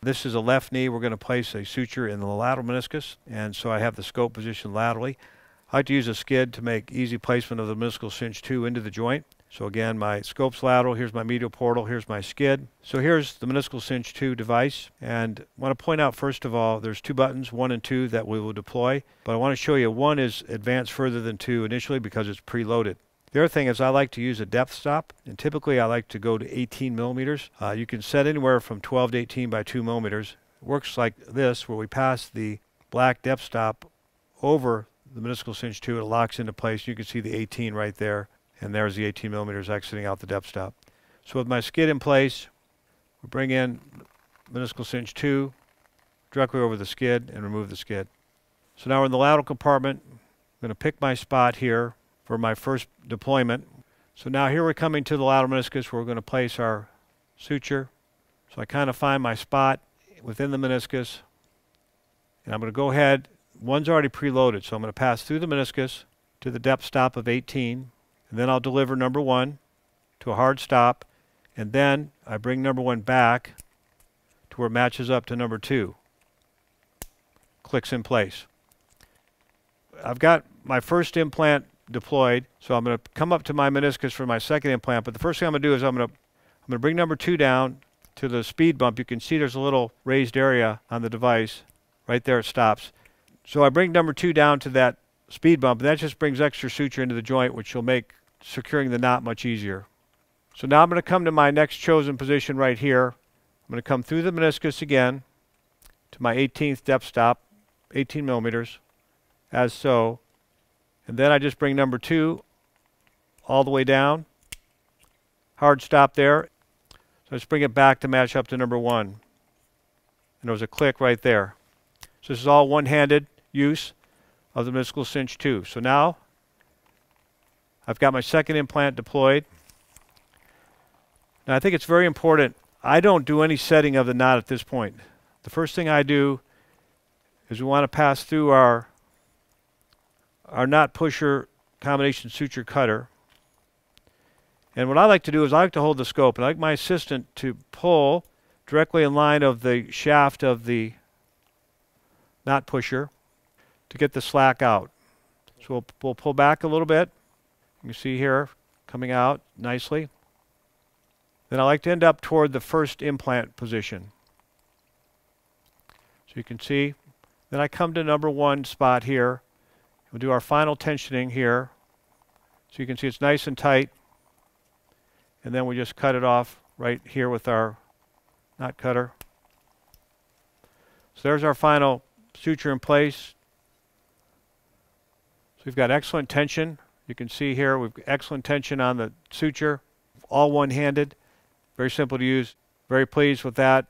This is a left knee. We're going to place a suture in the lateral meniscus, and so I have the scope positioned laterally. I like to use a skid to make easy placement of the meniscal cinch 2 into the joint. So again, my scope's lateral, here's my medial portal, here's my skid. So here's the meniscal cinch 2 device. And I want to point out first of all, there's two buttons, 1 and 2, that we will deploy. But I want to show you 1 is advanced further than 2 initially because it's preloaded. The other thing is I like to use a depth stop, and typically I like to go to 18 millimeters. Uh, you can set anywhere from 12 to 18 by 2 millimeters. It works like this, where we pass the black depth stop over the meniscal cinch 2, it locks into place. You can see the 18 right there, and there's the 18 millimeters exiting out the depth stop. So with my skid in place, we bring in meniscal cinch 2 directly over the skid and remove the skid. So now we're in the lateral compartment. I'm going to pick my spot here for my first deployment. So now here we're coming to the lateral meniscus where we're going to place our suture. So I kind of find my spot within the meniscus. And I'm going to go ahead. One's already preloaded, so I'm going to pass through the meniscus to the depth stop of 18. And then I'll deliver number one to a hard stop. And then I bring number one back to where it matches up to number two. Clicks in place. I've got my first implant deployed. So I'm going to come up to my meniscus for my second implant. But the first thing I'm going to do is I'm going to I'm going to bring number two down to the speed bump. You can see there's a little raised area on the device. Right there it stops. So I bring number two down to that speed bump. And that just brings extra suture into the joint, which will make securing the knot much easier. So now I'm going to come to my next chosen position right here. I'm going to come through the meniscus again to my 18th depth stop, 18 millimeters, as so. And then I just bring number two all the way down. Hard stop there. So let's bring it back to match up to number one. And there was a click right there. So this is all one-handed use of the meniscal cinch 2. So now I've got my second implant deployed. Now I think it's very important. I don't do any setting of the knot at this point. The first thing I do is we want to pass through our our knot pusher combination suture cutter. And what I like to do is I like to hold the scope and I like my assistant to pull directly in line of the shaft of the knot pusher to get the slack out. So we'll, we'll pull back a little bit. You can see here coming out nicely. Then I like to end up toward the first implant position. So you can see. Then I come to number one spot here We'll do our final tensioning here. So you can see it's nice and tight. And then we just cut it off right here with our knot cutter. So there's our final suture in place. So we've got excellent tension. You can see here we've got excellent tension on the suture, all one-handed. Very simple to use. Very pleased with that.